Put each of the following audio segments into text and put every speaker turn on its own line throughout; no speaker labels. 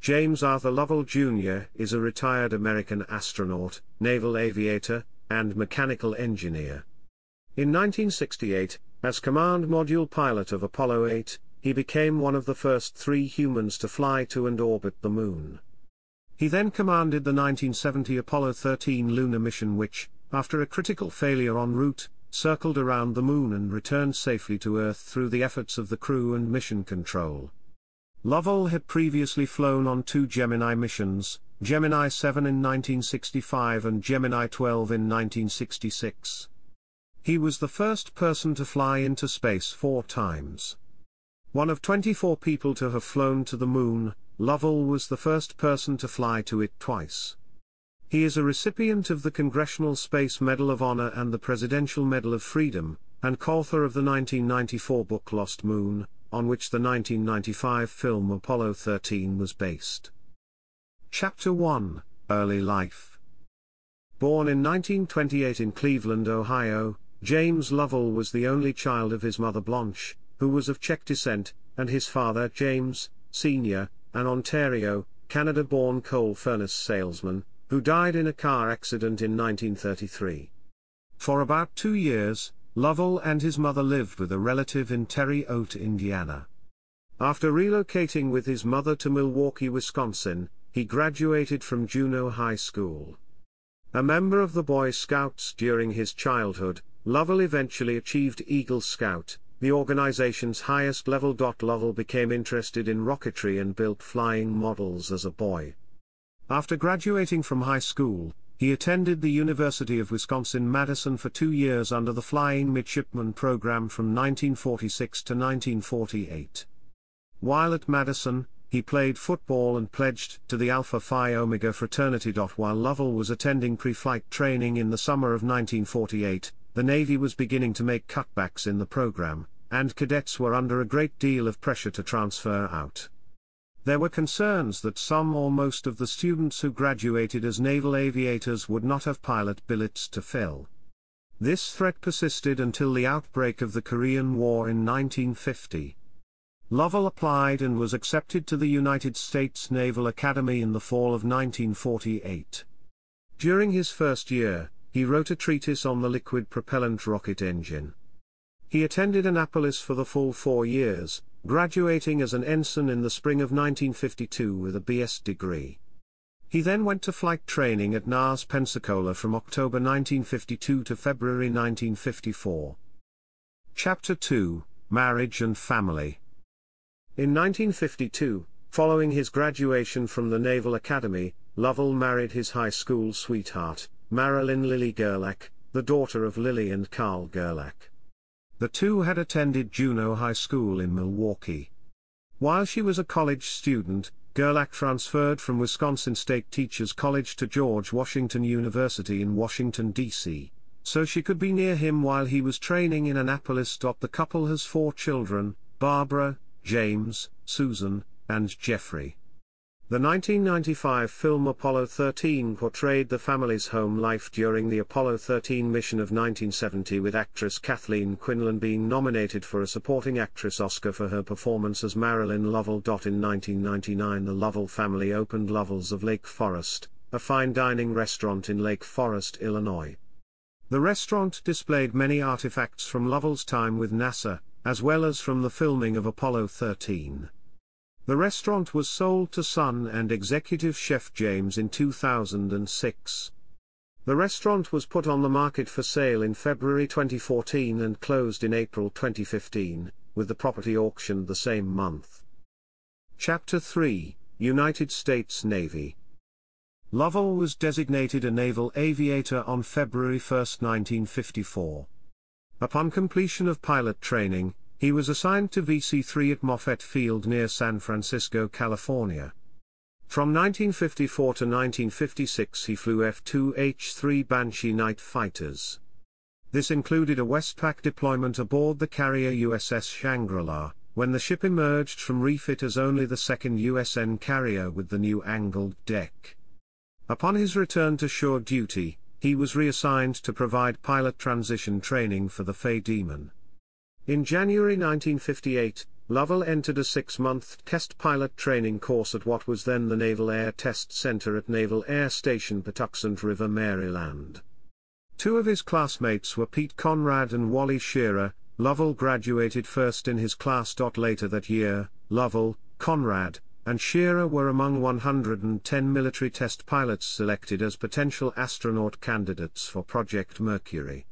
James Arthur Lovell Jr. is a retired American astronaut, naval aviator, and mechanical engineer. In 1968, as command module pilot of Apollo 8, he became one of the first three humans to fly to and orbit the Moon. He then commanded the 1970 Apollo 13 lunar mission which, after a critical failure en route, circled around the Moon and returned safely to Earth through the efforts of the crew and mission control. Lovell had previously flown on two Gemini missions, Gemini 7 in 1965 and Gemini 12 in 1966. He was the first person to fly into space four times. One of 24 people to have flown to the Moon, Lovell was the first person to fly to it twice. He is a recipient of the Congressional Space Medal of Honor and the Presidential Medal of Freedom, and co-author of the 1994 book Lost Moon, on which the 1995 film Apollo 13 was based. Chapter 1 Early Life Born in 1928 in Cleveland, Ohio, James Lovell was the only child of his mother Blanche, who was of Czech descent, and his father James, Sr., an Ontario, Canada-born coal furnace salesman, who died in a car accident in 1933. For about two years, Lovell and his mother lived with a relative in Terre Haute, Indiana. After relocating with his mother to Milwaukee, Wisconsin, he graduated from Juneau High School. A member of the Boy Scouts during his childhood, Lovell eventually achieved Eagle Scout, the organization's highest level. Lovell became interested in rocketry and built flying models as a boy. After graduating from high school, he attended the University of Wisconsin-Madison for two years under the Flying Midshipman program from 1946 to 1948. While at Madison, he played football and pledged to the Alpha Phi Omega fraternity. While Lovell was attending pre-flight training in the summer of 1948, the Navy was beginning to make cutbacks in the program, and cadets were under a great deal of pressure to transfer out. There were concerns that some or most of the students who graduated as naval aviators would not have pilot billets to fill. This threat persisted until the outbreak of the Korean War in 1950. Lovell applied and was accepted to the United States Naval Academy in the fall of 1948. During his first year, he wrote a treatise on the liquid propellant rocket engine. He attended Annapolis for the full four years, graduating as an ensign in the spring of 1952 with a BS degree. He then went to flight training at NAS Pensacola from October 1952 to February 1954. Chapter 2 Marriage and Family In 1952, following his graduation from the Naval Academy, Lovell married his high school sweetheart, Marilyn Lily Gerlach, the daughter of Lily and Carl Gerlach. The two had attended Juneau High School in Milwaukee. While she was a college student, Gerlach transferred from Wisconsin State Teachers College to George Washington University in Washington, D.C., so she could be near him while he was training in Annapolis. The couple has four children, Barbara, James, Susan, and Jeffrey. The 1995 film Apollo 13 portrayed the family's home life during the Apollo 13 mission of 1970 with actress Kathleen Quinlan being nominated for a Supporting Actress Oscar for her performance as Marilyn Lovell. In 1999 the Lovell family opened Lovell's of Lake Forest, a fine dining restaurant in Lake Forest, Illinois. The restaurant displayed many artifacts from Lovell's time with NASA, as well as from the filming of Apollo 13. The restaurant was sold to son and executive chef James in 2006. The restaurant was put on the market for sale in February 2014 and closed in April 2015, with the property auctioned the same month. Chapter 3 United States Navy Lovell was designated a naval aviator on February 1, 1954. Upon completion of pilot training, he was assigned to VC-3 at Moffett Field near San Francisco, California. From 1954 to 1956 he flew F-2H-3 Banshee night fighters. This included a Westpac deployment aboard the carrier USS Shangri-La, when the ship emerged from refit as only the second USN carrier with the new angled deck. Upon his return to shore duty, he was reassigned to provide pilot transition training for the Faye Demon. In January 1958, Lovell entered a six-month test pilot training course at what was then the Naval Air Test Center at Naval Air Station Patuxent River, Maryland. Two of his classmates were Pete Conrad and Wally Schirra. Lovell graduated first in his class. Later that year, Lovell, Conrad, and Schirra were among 110 military test pilots selected as potential astronaut candidates for Project Mercury.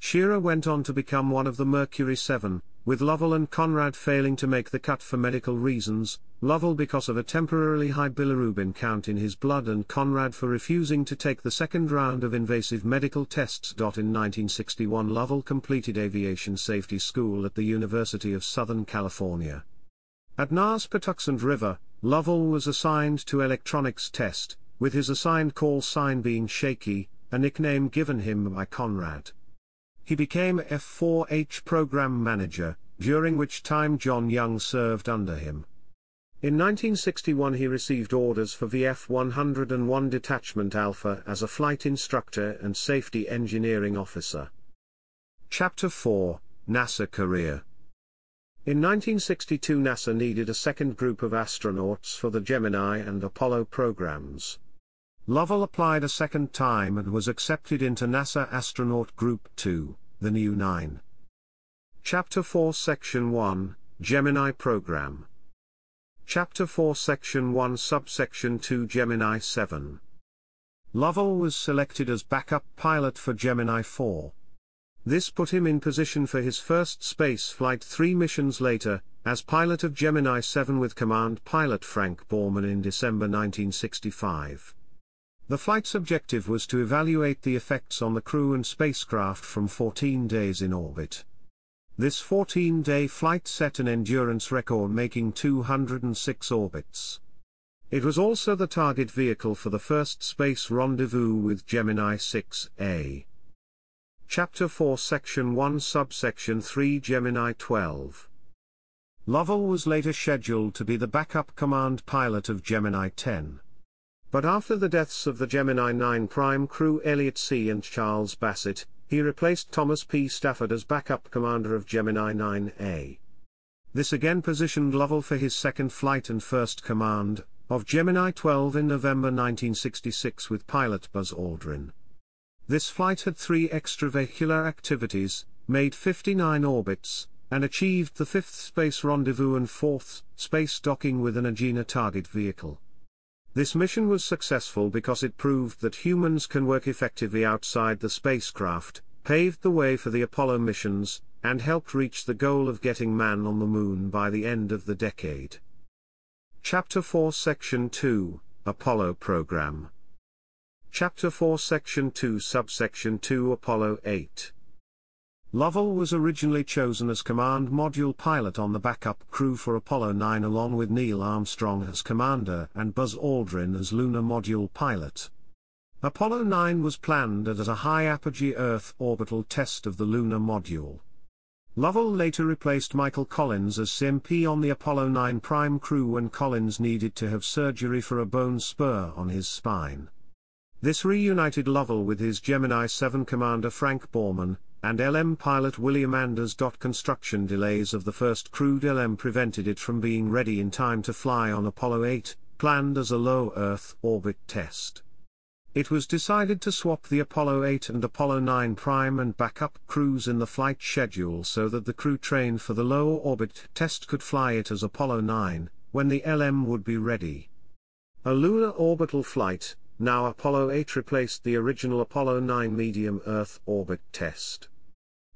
Schirra went on to become one of the Mercury 7, with Lovell and Conrad failing to make the cut for medical reasons, Lovell because of a temporarily high bilirubin count in his blood and Conrad for refusing to take the second round of invasive medical tests. In 1961 Lovell completed aviation safety school at the University of Southern California. At NAS Patuxent River, Lovell was assigned to electronics test, with his assigned call sign being Shaky, a nickname given him by Conrad. He became F4H program manager, during which time John Young served under him. In 1961 he received orders for VF 101 Detachment Alpha as a flight instructor and safety engineering officer. Chapter 4 NASA Career in 1962 NASA needed a second group of astronauts for the Gemini and Apollo programs. Lovell applied a second time and was accepted into NASA Astronaut Group 2, the new 9. Chapter 4 Section 1, Gemini Program. Chapter 4 Section 1 Subsection 2 Gemini 7. Lovell was selected as backup pilot for Gemini 4. This put him in position for his first space flight three missions later, as pilot of Gemini 7 with command pilot Frank Borman in December 1965. The flight's objective was to evaluate the effects on the crew and spacecraft from 14 days in orbit. This 14-day flight set an endurance record making 206 orbits. It was also the target vehicle for the first space rendezvous with Gemini 6A. Chapter 4 Section 1 Subsection 3 Gemini 12 Lovell was later scheduled to be the backup command pilot of Gemini 10. But after the deaths of the Gemini 9 prime crew Elliot See and Charles Bassett, he replaced Thomas P. Stafford as backup commander of Gemini 9A. This again positioned Lovell for his second flight and first command, of Gemini 12 in November 1966 with pilot Buzz Aldrin. This flight had three extravehicular activities, made 59 orbits, and achieved the fifth space rendezvous and fourth space docking with an Agena target vehicle. This mission was successful because it proved that humans can work effectively outside the spacecraft, paved the way for the Apollo missions, and helped reach the goal of getting man on the moon by the end of the decade. Chapter 4 Section 2 Apollo Program Chapter 4 Section 2 Subsection 2 Apollo 8 Lovell was originally chosen as command module pilot on the backup crew for Apollo 9 along with Neil Armstrong as commander and Buzz Aldrin as lunar module pilot. Apollo 9 was planned as a high-apogee Earth orbital test of the lunar module. Lovell later replaced Michael Collins as CMP on the Apollo 9 prime crew when Collins needed to have surgery for a bone spur on his spine. This reunited Lovell with his Gemini 7 commander Frank Borman, and LM pilot William Anders. Construction delays of the first crewed LM prevented it from being ready in time to fly on Apollo 8, planned as a low Earth orbit test. It was decided to swap the Apollo 8 and Apollo 9 prime and backup crews in the flight schedule so that the crew trained for the low orbit test could fly it as Apollo 9, when the LM would be ready. A lunar orbital flight, now Apollo 8 replaced the original Apollo 9 medium Earth orbit test.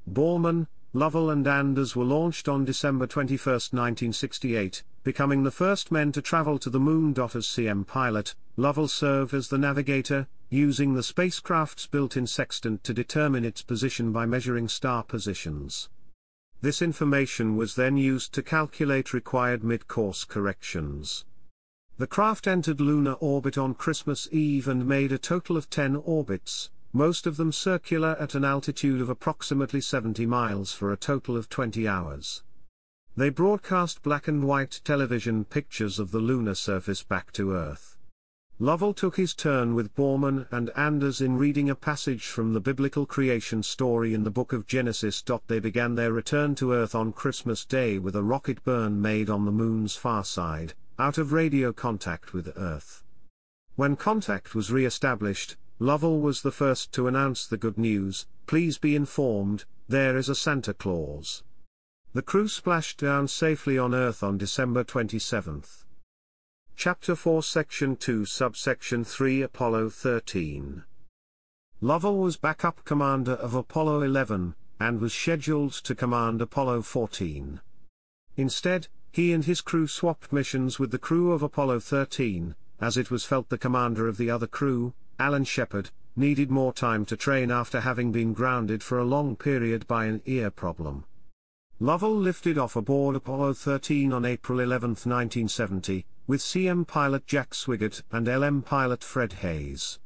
Borman, Lovell and Anders were launched on December 21, 1968, becoming the first men to travel to the moon. As CM pilot, Lovell served as the navigator, using the spacecraft's built-in sextant to determine its position by measuring star positions. This information was then used to calculate required mid-course corrections. The craft entered lunar orbit on Christmas Eve and made a total of 10 orbits, most of them circular at an altitude of approximately 70 miles for a total of 20 hours. They broadcast black and white television pictures of the lunar surface back to Earth. Lovell took his turn with Borman and Anders in reading a passage from the biblical creation story in the book of Genesis. They began their return to Earth on Christmas Day with a rocket burn made on the moon's far side, out of radio contact with Earth. When contact was re-established, Lovell was the first to announce the good news, please be informed, there is a Santa Claus. The crew splashed down safely on Earth on December 27. Chapter 4 Section 2 Subsection 3 Apollo 13 Lovell was backup commander of Apollo 11, and was scheduled to command Apollo 14. Instead, he and his crew swapped missions with the crew of Apollo 13, as it was felt the commander of the other crew, Alan Shepard, needed more time to train after having been grounded for a long period by an ear problem. Lovell lifted off aboard Apollo 13 on April 11, 1970, with CM pilot Jack Swigert and LM pilot Fred Haise.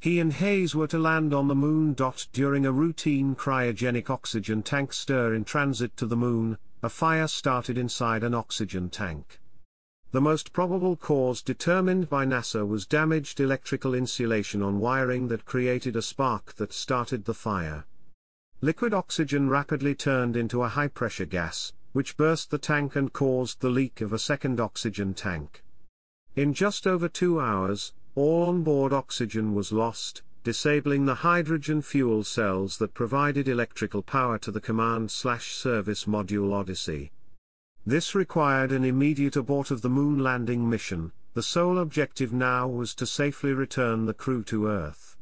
He and Haise were to land on the moon. During a routine cryogenic oxygen tank stir in transit to the moon, a fire started inside an oxygen tank. The most probable cause determined by NASA was damaged electrical insulation on wiring that created a spark that started the fire. Liquid oxygen rapidly turned into a high-pressure gas, which burst the tank and caused the leak of a second oxygen tank. In just over two hours, all onboard oxygen was lost, disabling the hydrogen fuel cells that provided electrical power to the command-slash-service module Odyssey. This required an immediate abort of the moon landing mission, the sole objective now was to safely return the crew to Earth.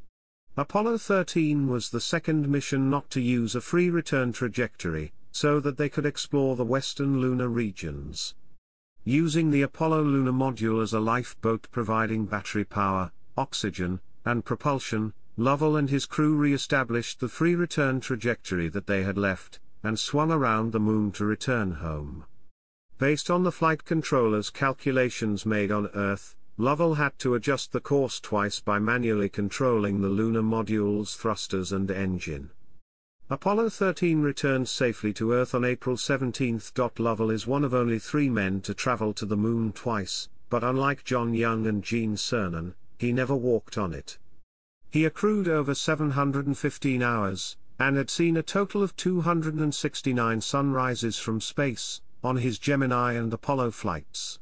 Apollo 13 was the second mission not to use a free return trajectory, so that they could explore the western lunar regions. Using the Apollo lunar module as a lifeboat providing battery power, oxygen, and propulsion, Lovell and his crew re-established the free return trajectory that they had left, and swung around the moon to return home. Based on the flight controller's calculations made on Earth, Lovell had to adjust the course twice by manually controlling the lunar module's thrusters and engine. Apollo 13 returned safely to Earth on April 17. Lovell is one of only three men to travel to the Moon twice, but unlike John Young and Gene Cernan, he never walked on it. He accrued over 715 hours, and had seen a total of 269 sunrises from space, on his Gemini and Apollo flights.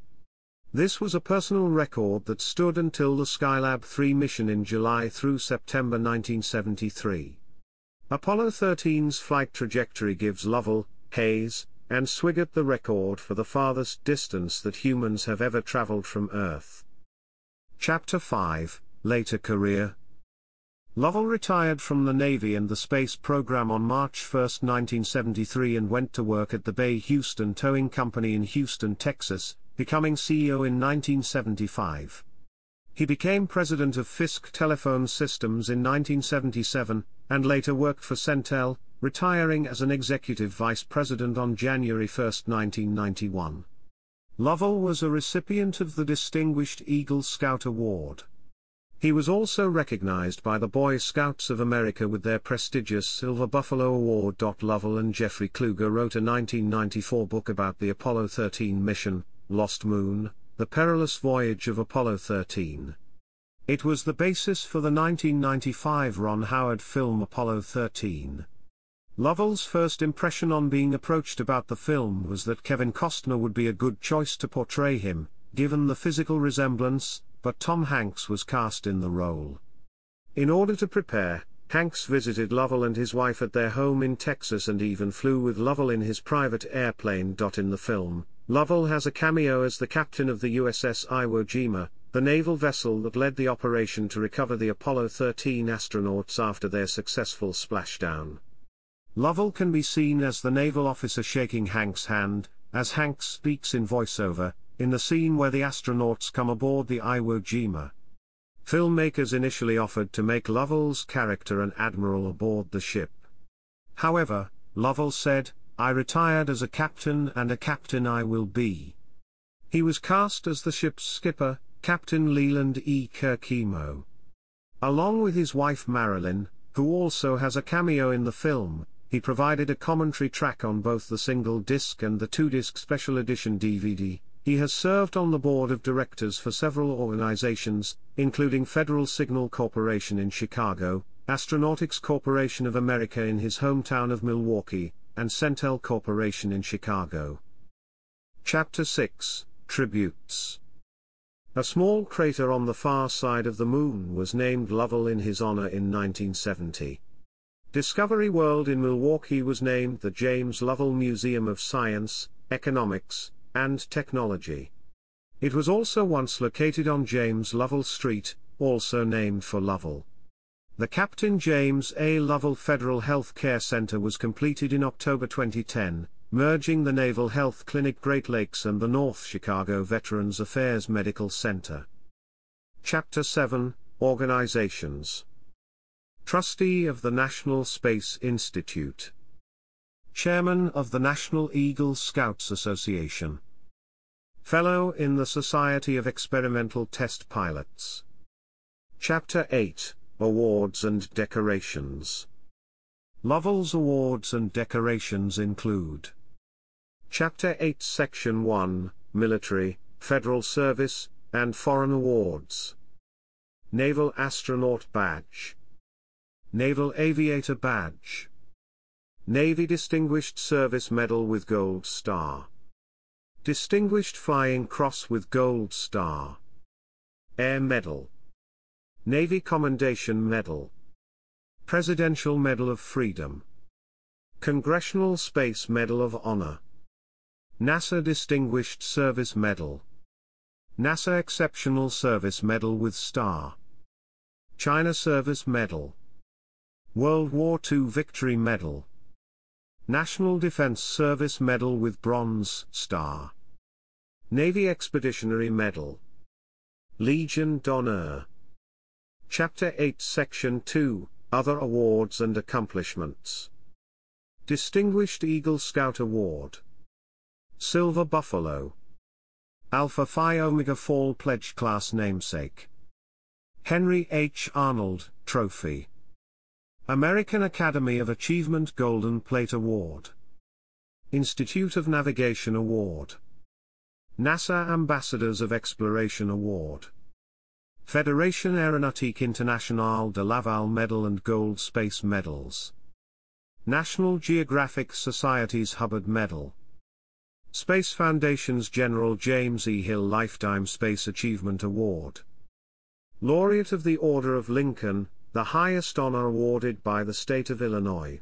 This was a personal record that stood until the Skylab 3 mission in July through September 1973. Apollo 13's flight trajectory gives Lovell, Haise, and Swigert the record for the farthest distance that humans have ever traveled from Earth. Chapter 5 Later Career Lovell retired from the Navy and the space program on March 1, 1973 and went to work at the Bay Houston Towing Company in Houston, Texas, becoming CEO in 1975. He became president of Fisk Telephone Systems in 1977, and later worked for Centel, retiring as an executive vice president on January 1, 1991. Lovell was a recipient of the Distinguished Eagle Scout Award. He was also recognized by the Boy Scouts of America with their prestigious Silver Buffalo Award. Lovell and Jeffrey Kluger wrote a 1994 book about the Apollo 13 mission, Lost Moon, the Perilous Voyage of Apollo 13. It was the basis for the 1995 Ron Howard film Apollo 13. Lovell's first impression on being approached about the film was that Kevin Costner would be a good choice to portray him, given the physical resemblance, but Tom Hanks was cast in the role. In order to prepare, Hanks visited Lovell and his wife at their home in Texas and even flew with Lovell in his private airplane. In the film, Lovell has a cameo as the captain of the USS Iwo Jima, the naval vessel that led the operation to recover the Apollo 13 astronauts after their successful splashdown. Lovell can be seen as the naval officer shaking Hanks' hand, as Hanks speaks in voiceover, in the scene where the astronauts come aboard the Iwo Jima. Filmmakers initially offered to make Lovell's character an admiral aboard the ship. However, Lovell said, I retired as a captain and a captain I will be. He was cast as the ship's skipper, Captain Leland E. Kirkemo. Along with his wife Marilyn, who also has a cameo in the film, he provided a commentary track on both the single disc and the two disc special edition DVD. He has served on the board of directors for several organizations, including Federal Signal Corporation in Chicago, Astronautics Corporation of America in his hometown of Milwaukee, and Centel Corporation in Chicago. Chapter 6 Tributes A small crater on the far side of the Moon was named Lovell in his honor in 1970. Discovery World in Milwaukee was named the James Lovell Museum of Science, Economics, and Technology. It was also once located on James Lovell Street, also named for Lovell. The Captain James A. Lovell Federal Health Care Center was completed in October 2010, merging the Naval Health Clinic Great Lakes and the North Chicago Veterans Affairs Medical Center. Chapter 7 Organizations Trustee of the National Space Institute Chairman of the National Eagle Scouts Association Fellow in the Society of Experimental Test Pilots. Chapter 8 Awards and Decorations. Lovell's awards and decorations include Chapter 8 Section 1 Military, Federal Service, and Foreign Awards. Naval Astronaut Badge. Naval Aviator Badge. Navy Distinguished Service Medal with Gold Star Distinguished Flying Cross with Gold Star. Air Medal. Navy Commendation Medal. Presidential Medal of Freedom. Congressional Space Medal of Honor. NASA Distinguished Service Medal. NASA Exceptional Service Medal with Star. China Service Medal. World War II Victory Medal. National Defense Service Medal with Bronze Star Navy Expeditionary Medal. Legion d'Honneur. Chapter 8 Section 2 Other Awards and Accomplishments. Distinguished Eagle Scout Award. Silver Buffalo. Alpha Phi Omega Fall Pledge Class Namesake. Henry H. Arnold Trophy. American Academy of Achievement Golden Plate Award. Institute of Navigation Award NASA Ambassadors of Exploration Award Fédération Aéronautique Internationale De la Vaulx Medal and Gold Space Medals. National Geographic Society's Hubbard Medal. Space Foundation's General James E. Hill Lifetime Space Achievement Award. Laureate of the Order of Lincoln, the highest honor awarded by the state of Illinois.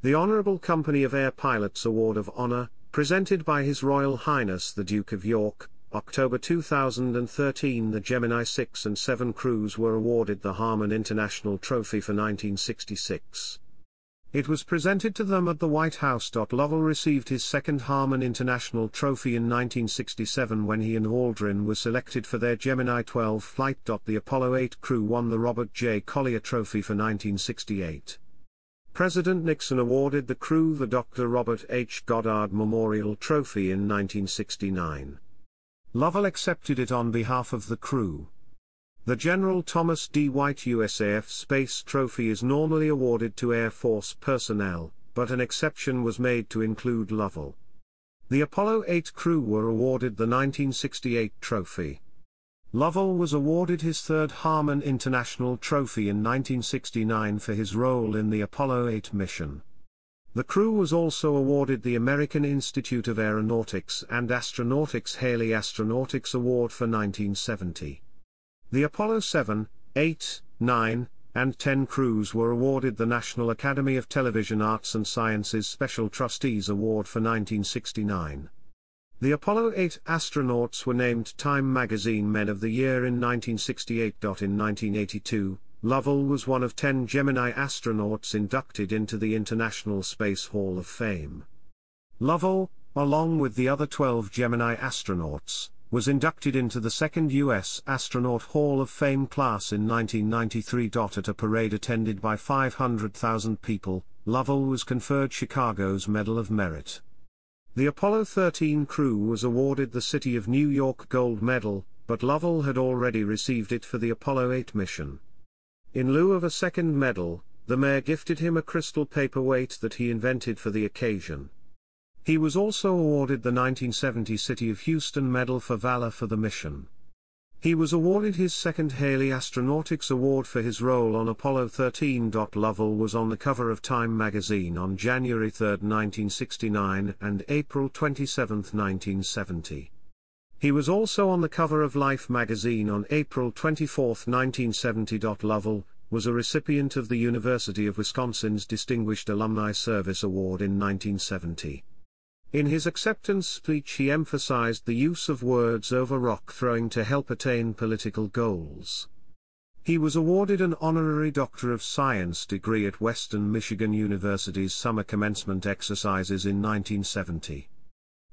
The Honorable Company of Air Pilots Award of Honor, presented by His Royal Highness the Duke of York, October 2013 the Gemini 6 and 7 crews were awarded the Harmon International Trophy for 1966. It was presented to them at the White House. Lovell received his second Harmon International Trophy in 1967 when he and Aldrin were selected for their Gemini 12 flight. The Apollo 8 crew won the Robert J. Collier Trophy for 1968. President Nixon awarded the crew the Dr. Robert H. Goddard Memorial Trophy in 1969. Lovell accepted it on behalf of the crew. The General Thomas D. White USAF Space Trophy is normally awarded to Air Force personnel, but an exception was made to include Lovell. The Apollo 8 crew were awarded the 1968 trophy. Lovell was awarded his third Harmon International Trophy in 1969 for his role in the Apollo 8 mission. The crew was also awarded the American Institute of Aeronautics and Astronautics Haley Astronautics Award for 1970. The Apollo 7, 8, 9, and 10 crews were awarded the National Academy of Television Arts and Sciences Special Trustees Award for 1969. The Apollo 8 astronauts were named Time magazine Men of the Year in 1968. In 1982, Lovell was one of 10 Gemini astronauts inducted into the International Space Hall of Fame. Lovell, along with the other 12 Gemini astronauts, was inducted into the second U.S. Astronaut Hall of Fame class in 1993. At a parade attended by 500,000 people, Lovell was conferred Chicago's Medal of Merit. The Apollo 13 crew was awarded the City of New York Gold Medal, but Lovell had already received it for the Apollo 8 mission. In lieu of a second medal, the mayor gifted him a crystal paperweight that he invented for the occasion. He was also awarded the 1970 City of Houston Medal for Valor for the mission. He was awarded his second Haley Astronautics Award for his role on Apollo 13. Lovell was on the cover of Time magazine on January 3, 1969 and April 27, 1970. He was also on the cover of Life magazine on April 24, 1970. Lovell was a recipient of the University of Wisconsin's Distinguished Alumni Service Award in 1970. In his acceptance speech he emphasized the use of words over rock throwing to help attain political goals. He was awarded an honorary Doctor of Science degree at Western Michigan University's summer commencement exercises in 1970.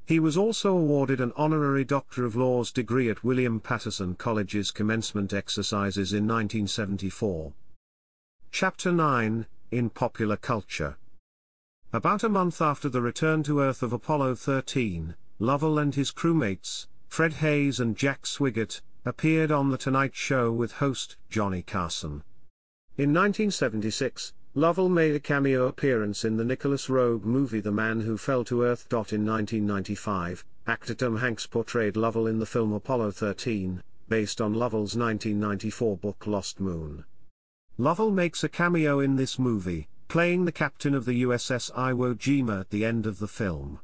He was also awarded an honorary Doctor of Laws degree at William Paterson College's commencement exercises in 1974. Chapter 9 In Popular Culture about a month after the return to Earth of Apollo 13, Lovell and his crewmates, Fred Haise and Jack Swigert, appeared on The Tonight Show with host Johnny Carson. In 1976, Lovell made a cameo appearance in the Nicolas Roeg movie The Man Who Fell to Earth. In 1995, actor Tom Hanks portrayed Lovell in the film Apollo 13, based on Lovell's 1994 book Lost Moon. Lovell makes a cameo in this movie, playing the captain of the USS Iwo Jima at the end of the film.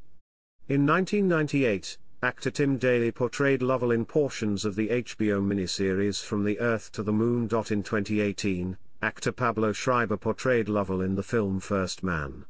In 1998, actor Tim Daly portrayed Lovell in portions of the HBO miniseries From the Earth to the Moon. In 2018, actor Pablo Schreiber portrayed Lovell in the film First Man.